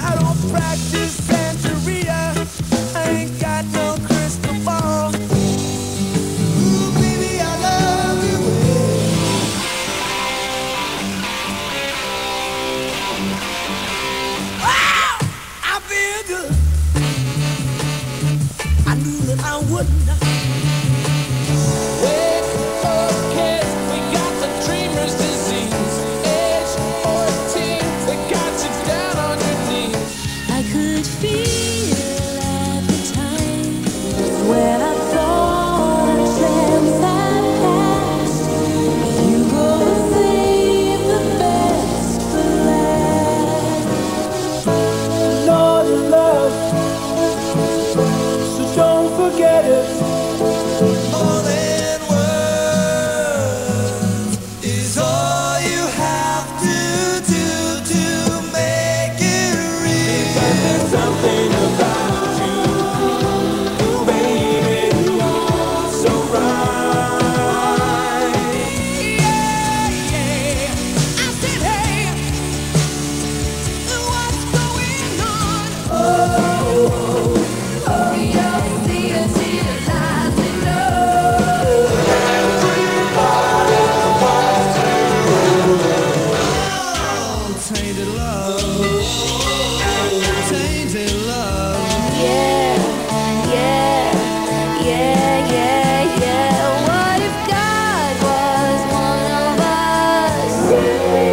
I don't practice I ain't got no crystal ball. Ooh, baby, I love you. Ah! I feel good. I knew that I wouldn't. Feel Lord.